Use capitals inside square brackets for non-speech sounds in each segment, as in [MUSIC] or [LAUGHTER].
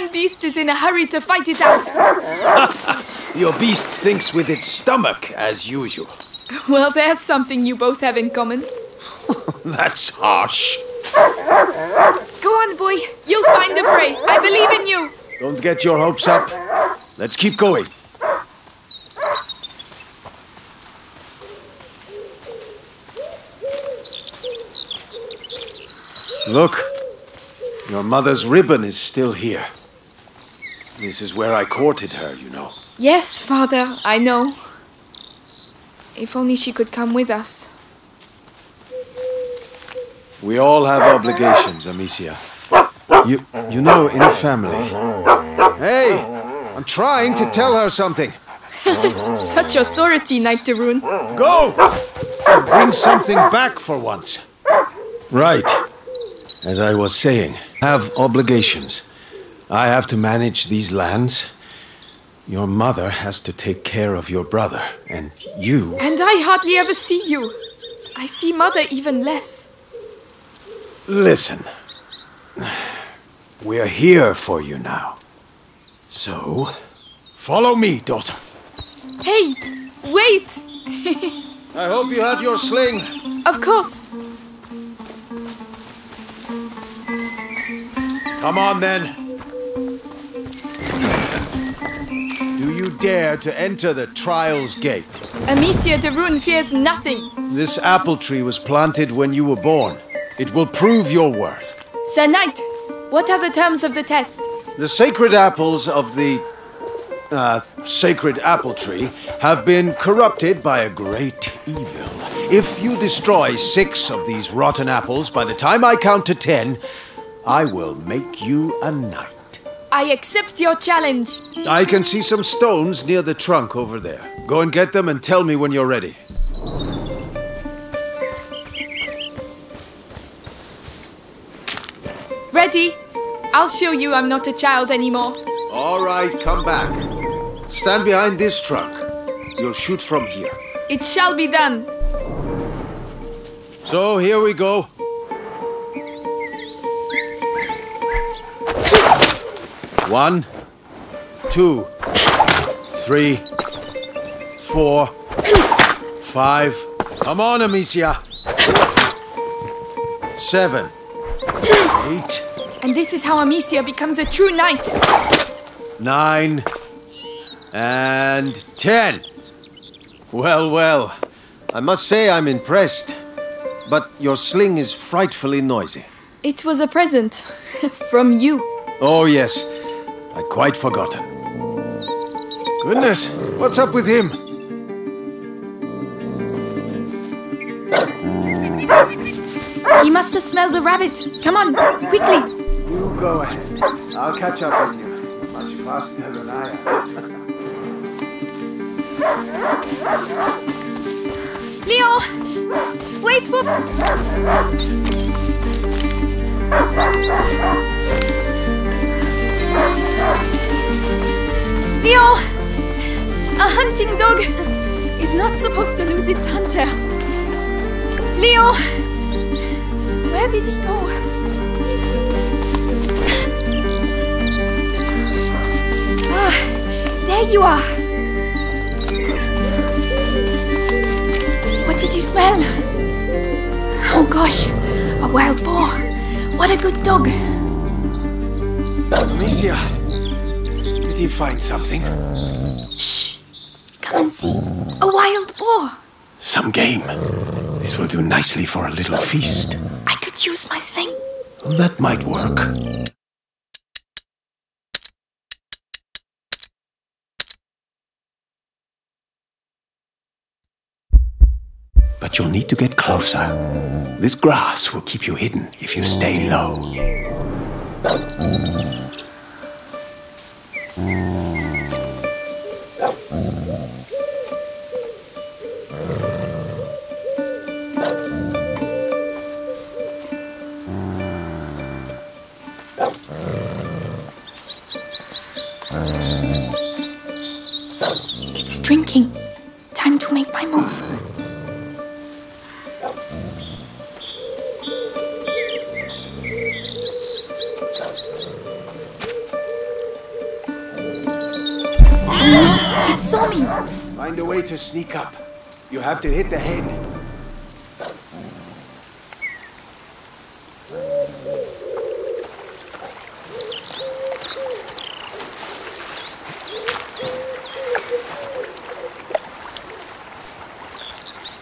The beast is in a hurry to fight it out. [LAUGHS] Your beast thinks with its stomach, as usual. Well, there's something you both have in common. [LAUGHS] That's harsh. Go on, boy. You'll find the prey. I believe in you. Don't get your hopes up. Let's keep going. Look, your mother's ribbon is still here. This is where I courted her, you know. Yes, father, I know. If only she could come with us. We all have obligations, Amicia. You, you know, in a family. Hey, I'm trying to tell her something. [LAUGHS] Such authority, Knight de Rune. Go! Bring something back for once. Right. As I was saying, have obligations. I have to manage these lands. Your mother has to take care of your brother, and you. And I hardly ever see you. I see mother even less. Listen. We're here for you now. So, follow me, daughter. Hey, wait! I hope you have your sling. Of course. Come on then. Dare to enter the Trials Gate? Amicia de Rune fears nothing. This apple tree was planted when you were born. It will prove your worth. Sir Knight, what are the terms of the test? The sacred apples of the uh, sacred apple tree have been corrupted by a great evil. If you destroy six of these rotten apples by the time I count to ten, I will make you a knight. I accept your challenge. I can see some stones near the trunk over there. Go and get them and tell me when you're ready. Ready? I'll show you I'm not a child anymore. All right, come back. Stand behind this trunk. You'll shoot from here. It shall be done. So here we go. One, two, three, four, five. Come on, Amicia. Seven, eight, And this is how Amicia becomes a true knight. nine, and ten. Well, well. I must say I'm impressed. But your sling is frightfully noisy. It was a present [LAUGHS] from you. Oh, yes. I'd quite forgotten. Goodness, what's up with him? He must have smelled a rabbit. Come on, quickly. You go ahead. I'll catch up with you. Much faster than I am. Leo! Wait, whoop! Leo! A hunting dog is not supposed to lose its hunter. Leo! Where did he go? Ah, there you are. What did you smell? Oh gosh, a wild boar. What a good dog. Amicia, did he find something? Shh! Come and see. A wild boar. Some game. This will do nicely for a little feast. I could use my sling. That might work. But you'll need to get closer. This grass will keep you hidden if you stay low. It's to sneak up. You have to hit the head.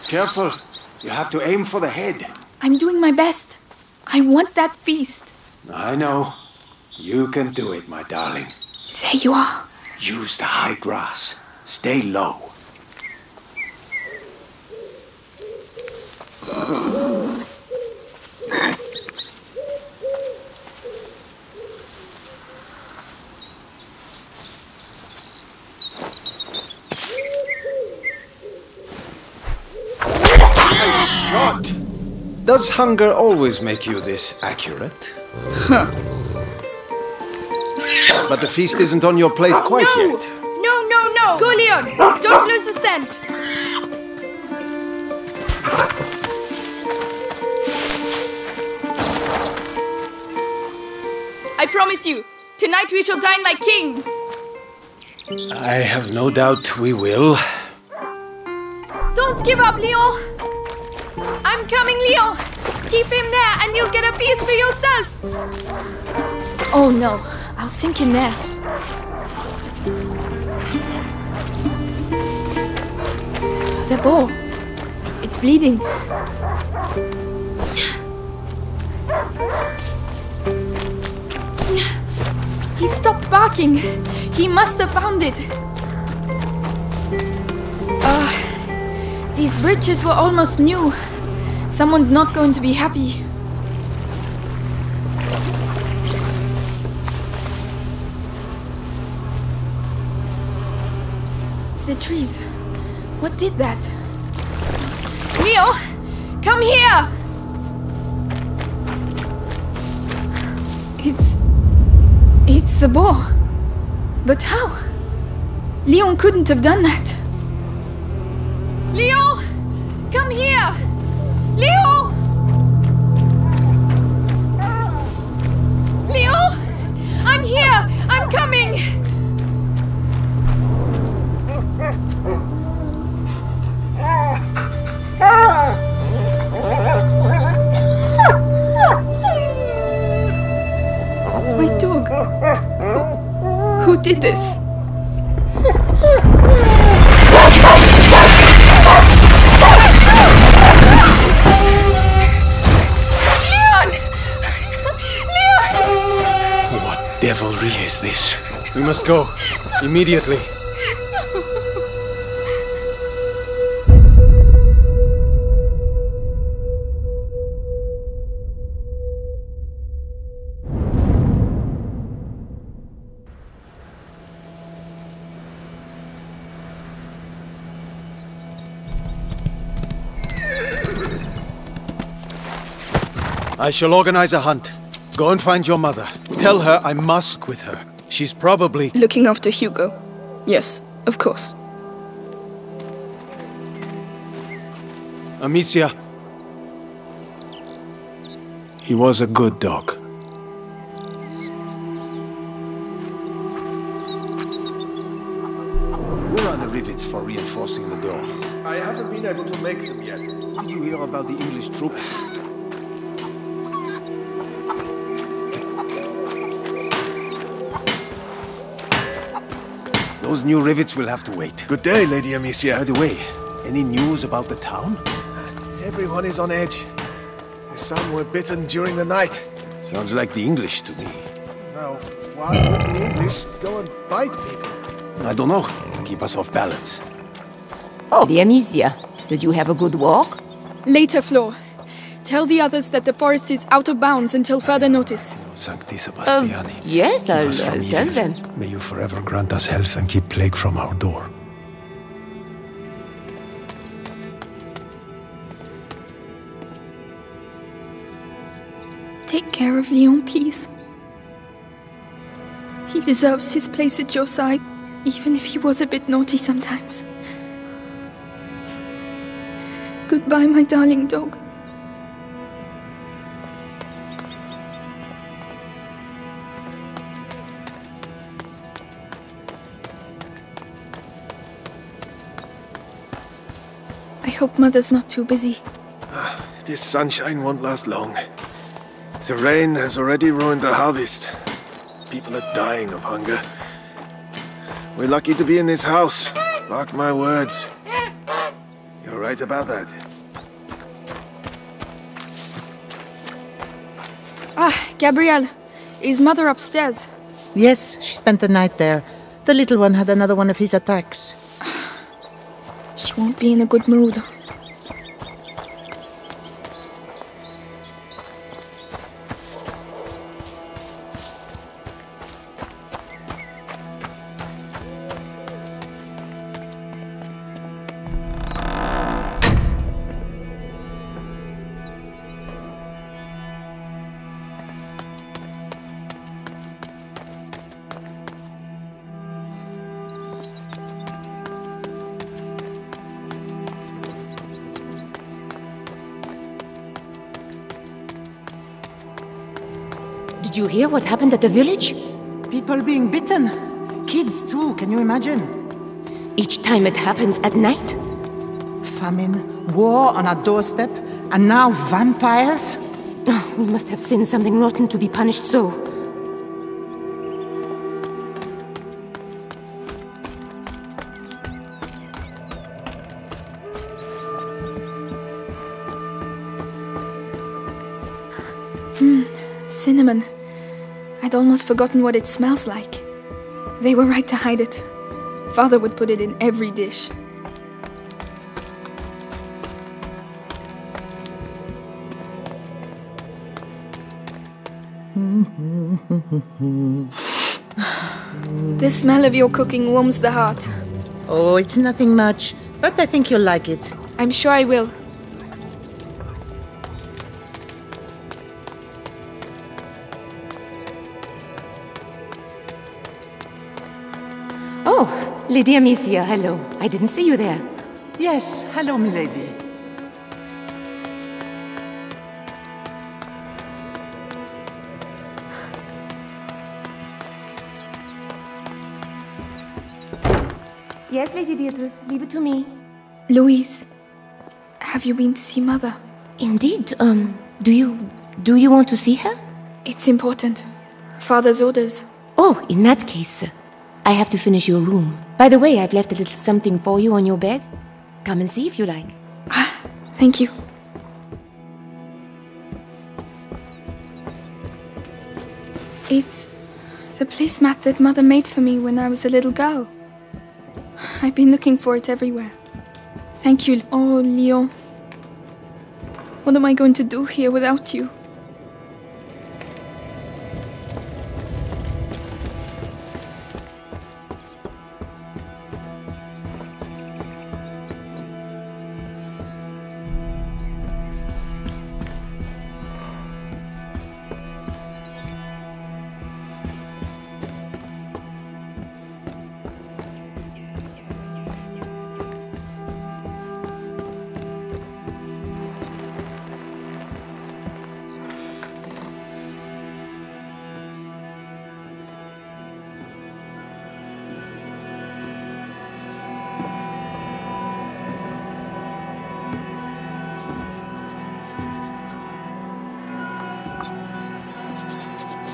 Careful. You have to aim for the head. I'm doing my best. I want that feast. I know. You can do it, my darling. There you are. Use the high grass. Stay low. Does hunger always make you this accurate? But the feast isn't on your plate quite no! yet. No, no, no! Go, Leon! Don't lose the scent! I promise you, tonight we shall dine like kings! I have no doubt we will. Don't give up, Leon! I'm coming, Leon! Keep him there and you'll get a piece for yourself! Oh no, I'll sink in there. The bow. It's bleeding. He stopped barking. He must have found it. Ah, these bridges were almost new. Someone's not going to be happy. The trees. What did that? Leo! Come here! It's. It's the boar. But how? Leon couldn't have done that. Leo! Leo! Leo! I'm here! I'm coming! My dog. Who, who did this? We must go. Immediately. I shall organize a hunt. Go and find your mother. Tell her I must with her. She's probably. Looking after Hugo. Yes, of course. Amicia. He was a good dog. Where are the rivets for reinforcing the door? I haven't been able to make them yet. Did you hear about the English troop? Those new rivets will have to wait. Good day, Lady Amicia. By the way, any news about the town? Everyone is on edge. Some were bitten during the night. Sounds like the English to me. Now, why would the English go and bite people? I don't know. To keep us off balance. Oh, dear Amicia, did you have a good walk? Later, Flo. Tell the others that the forest is out of bounds until further notice. Sancti um, Sebastiani. Yes, I'll, Us I'll tell evil. them. May you forever grant us health and keep plague from our door. Take care of Leon, please. He deserves his place at your side, even if he was a bit naughty sometimes. Goodbye, my darling dog. Hope Mother's not too busy. This sunshine won't last long. The rain has already ruined the harvest. People are dying of hunger. We're lucky to be in this house. Mark my words. You're right about that. Ah, Gabrielle. Is Mother upstairs? Yes, she spent the night there. The little one had another one of his attacks. She won't be in a good mood. You hear what happened at the village? People being bitten. Kids, too, can you imagine? Each time it happens at night? Famine, war on our doorstep, and now vampires? Oh, we must have sinned something rotten to be punished so. I'd almost forgotten what it smells like. They were right to hide it. Father would put it in every dish. [LAUGHS] the smell of your cooking warms the heart. Oh, it's nothing much, but I think you'll like it. I'm sure I will. Lady Amicia, hello. I didn't see you there. Yes, hello, milady. Yes, Lady Beatrice, leave it to me. Louise, have you been to see Mother? Indeed, um, do you. do you want to see her? It's important. Father's orders. Oh, in that case, I have to finish your room. By the way, I've left a little something for you on your bed. Come and see if you like. Ah, thank you. It's the placemat that Mother made for me when I was a little girl. I've been looking for it everywhere. Thank you. Oh, Leon. What am I going to do here without you?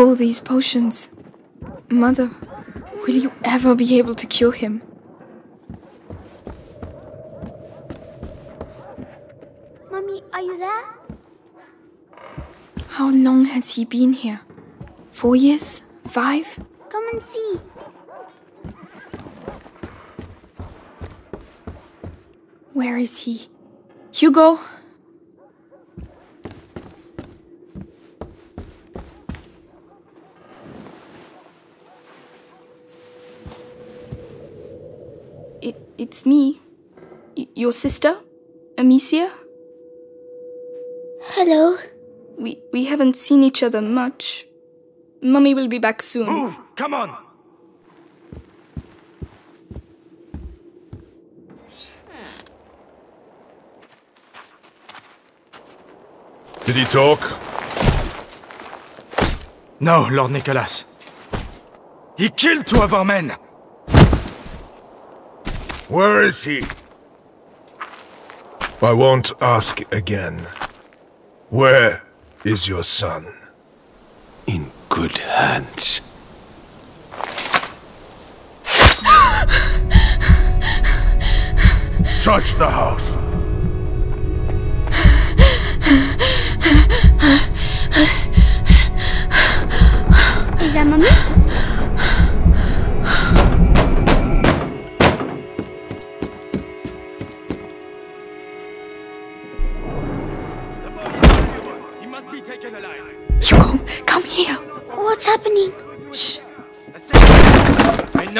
All these potions. Mother, will you ever be able to cure him? Mummy, are you there? How long has he been here? Four years? Five? Come and see. Where is he? Hugo? It's me. Y- your sister? Amicia? Hello. We, we haven't seen each other much. Mummy will be back soon. Move! Come on! Did he talk? No, Lord Nicholas. He killed two of our men! Where is he? I won't ask again. Where is your son? In good hands. Search the house. Is that Mummy?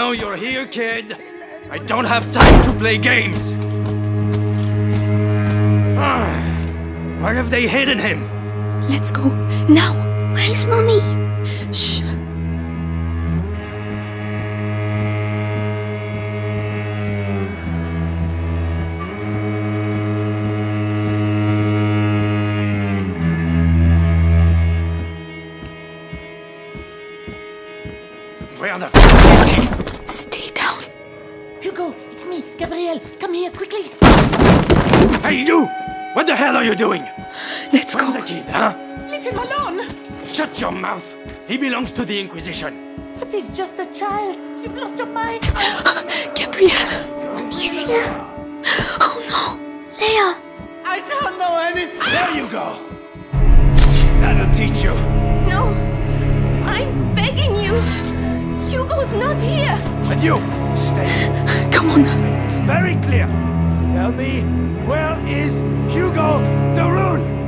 Know you're here, kid. I don't have time to play games. Ah, Where have they hidden him? Let's go. Now. Where's mommy? Shh. The Inquisition. But he's just a child. You've lost your mind. [GASPS] Gabrielle. Amicia. Oh no. Leia. I don't know anything. There you go! That'll teach you. No. I'm begging you. Hugo's not here. And you, stay. [SIGHS] Come on. It's very clear. Tell me, where is Hugo de Rune?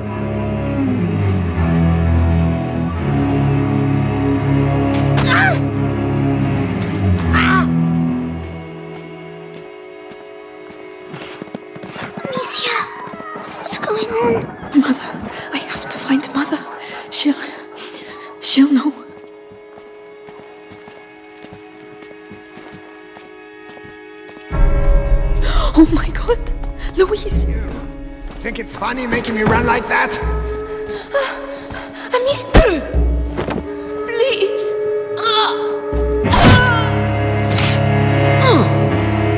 Funny making me run like that? Ah, Amicia. Please. Ah. Ah. Hmm.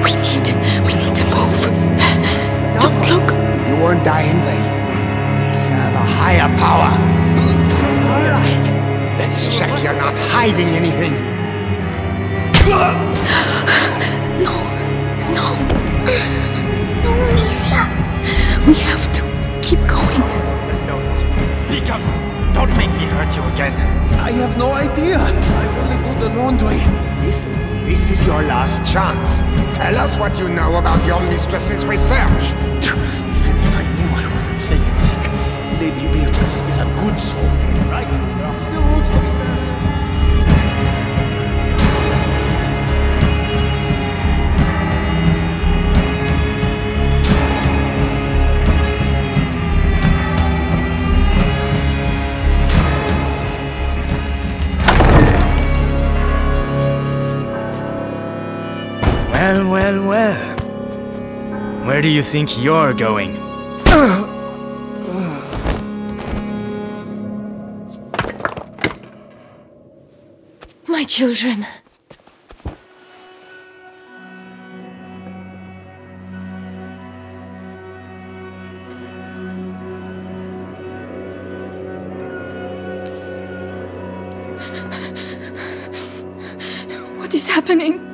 We need. We need to move. Don't look. You won't die in vain. We serve a higher power. All right. Let's check you're not hiding anything. No. No, Amicia. We have hurt you again. I have no idea. I only do the laundry. Listen, this is your last chance. Tell us what you know about your mistress's research. Even if I knew, I wouldn't say anything. Lady Beatrice is a good soul, right? There are still roots to be Well, well, well. Where do you think you're going? My children. What is happening?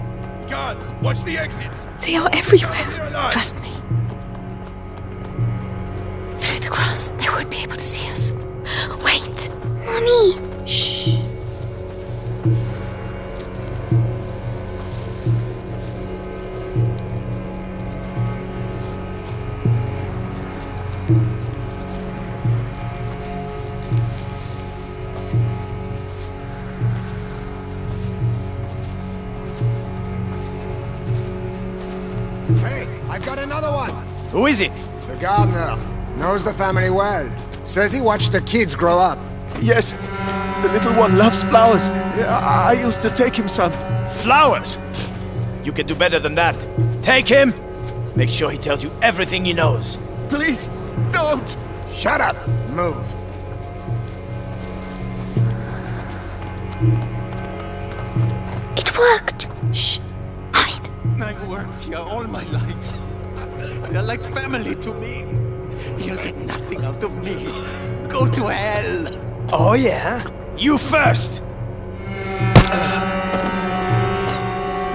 Guards, watch the exits. they are everywhere. Trust me. Through the grass, they won't be able to see us. Wait! Mommy. Who is it? The gardener knows the family well. Says he watched the kids grow up. Yes, the little one loves flowers. I, I used to take him some. Flowers! You can do better than that. Take him! Make sure he tells you everything he knows. Please, don't! Shut up. Move. It worked. Shh. Hide. I've worked here all my life. They're like family to me. You'll get nothing out of me. Go to hell. Oh, yeah? You first! Uh,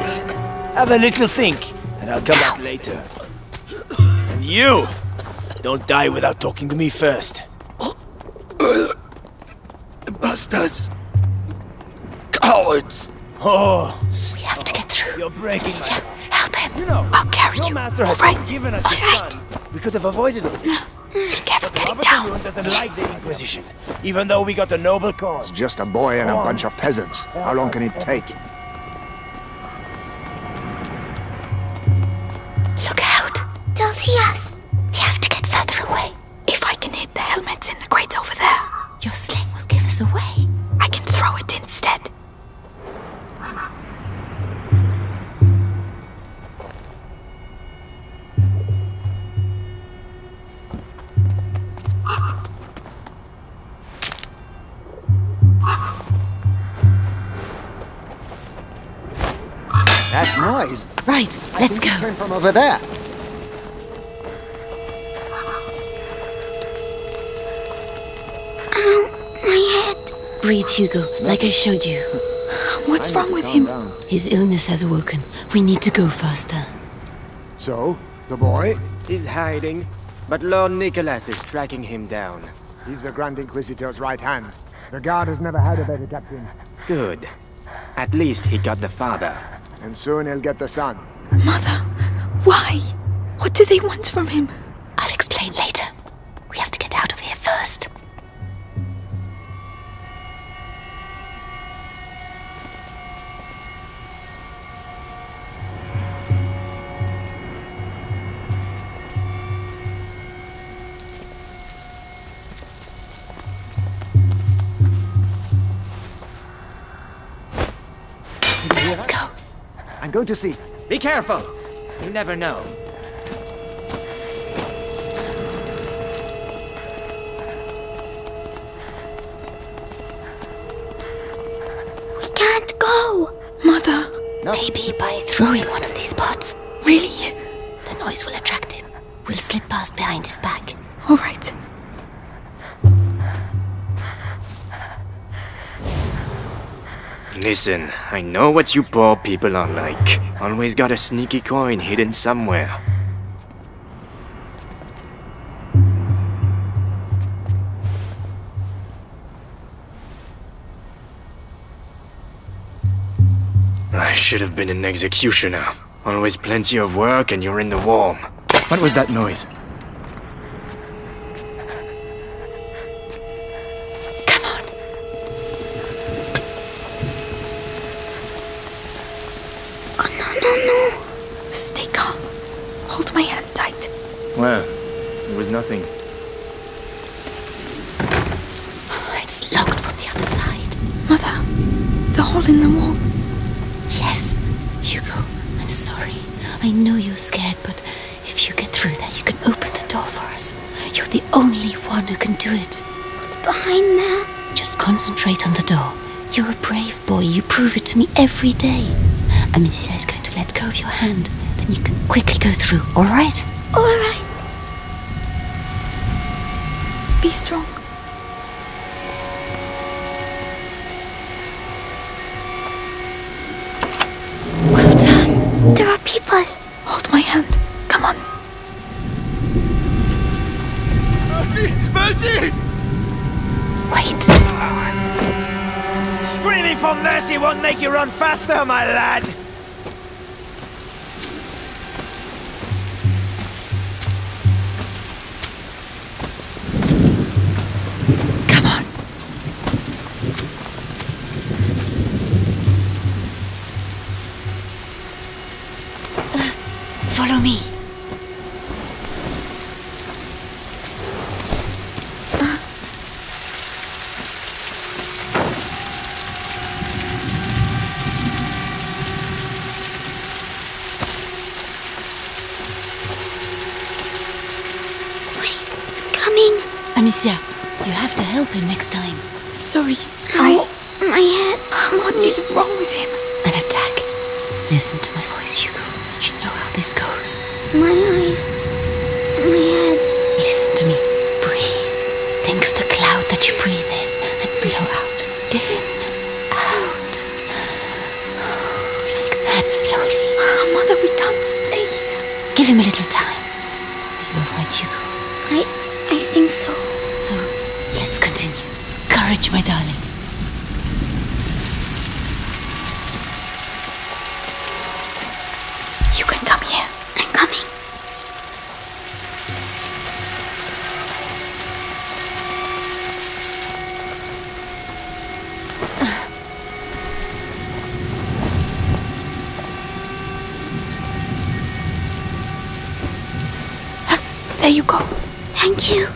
Listen, have a little think, and I'll come back later. And you! Don't die without talking to me first. Bastards. Cowards. Oh, We have to get through. you're breaking Amicia, my... help him. You know, I'll carry your you. master All has right. given us All his right. son. We could have avoided all this. Be careful getting Robert down. Louis doesn't like the Inquisition, even though we got a noble cause. It's just a boy and a bunch of peasants. How long can it take? From over there. Um, my head. Breathe, Hugo, like I showed you. What's wrong with him? His illness has awoken. We need to go faster. So, the boy? He's hiding, but Lord Nicholas is tracking him down. He's the Grand Inquisitor's right hand. The guard has never had a better captain. Good. At least he got the father. And soon he'll get the son. Mother, why? What do they want from him? I'll explain later. We have to get out of here first. Let's go. I'm going to see. Be careful! You never know. We can't go. Mother, Maybe by throwing one of these pots. really? The noise will attract him. We'll slip past behind his back. All right. Listen, I know what you poor people are like. Always got a sneaky coin hidden somewhere. I should have been an executioner. Always plenty of work and you're in the warm. What was that noise? Through there, you can open the door for us. You're the only one who can do it. What's behind there? Just concentrate on the door. You're a brave boy. You prove it to me every day. Amicia is going to let go of your hand. Then you can quickly go through, all right? All right. Be strong. Well done. There are people. Hold my hand. Come on. Mercy! Mercy! Wait. Screaming for mercy won't make you run faster, my lad! You have to help him next time. Sorry. Ow, my head. What is wrong with him? An attack. Listen to my voice, Hugo. You know how this goes. My eyes. My head. Listen to me. Breathe. Think of the cloud that you breathe in and blow out. In, out. Like that slowly. Ah, mother, we can't stay here. Give him a little time. Are you alright, Hugo? I. I think so. So, let's continue. Courage, my darling. You can come here. I'm coming. There you go. Thank you.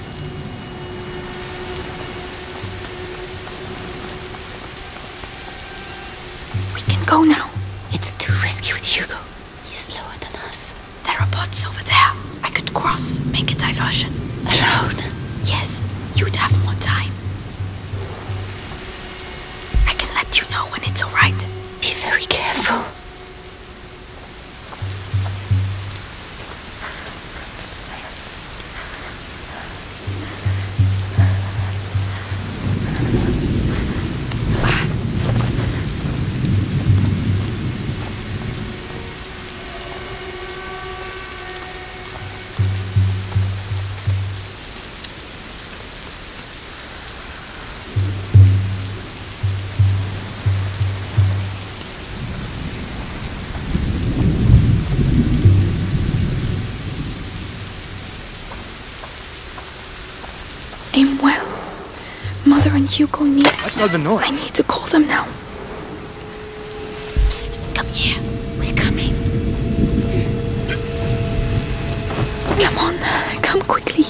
Hugo need. What's all the noise? I need to call them now. Psst, come here. We're coming. Come on, [LAUGHS] come quickly.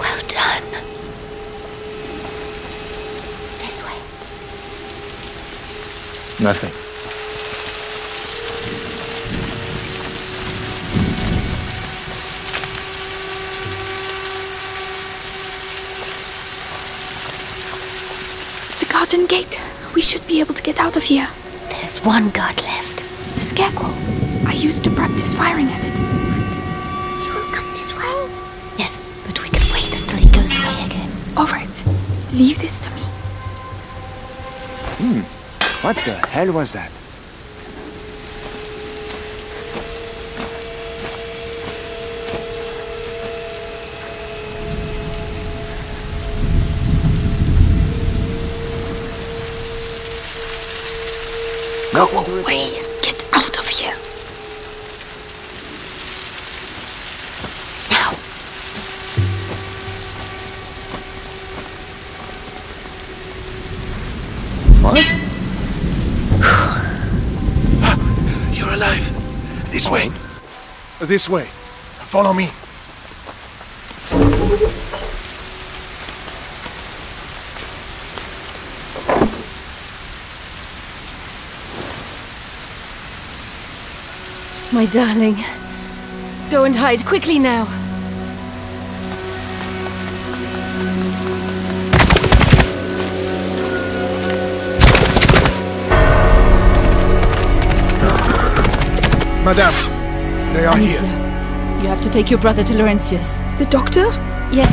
Well done. This way. Nothing. Here. There's one guard left. The scarecrow. I used to practice firing at it. He will come this way. Yes, but we can wait until he goes away again. All right. Leave this to me. Hmm. What the hell was that? Go away. Get out of here. Now. What? You're alive. This way. This way. Follow me. My darling. Go and hide quickly now. Madame, they are Amicia, here. you have to take your brother to Laurentius. The doctor? Yes,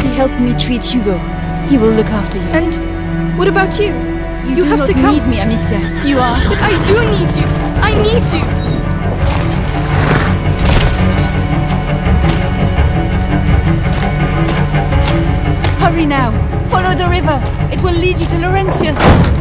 he helped me treat Hugo. He will look after you. And what about you? You, You do have not to come. need me, Amicia. You are. But I do need you. I need you. Hurry now. Follow the river. It will lead you to Laurentius.